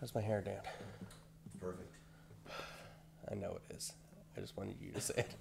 How's my hair, Dan? Perfect. I know it is. I just wanted you to say it.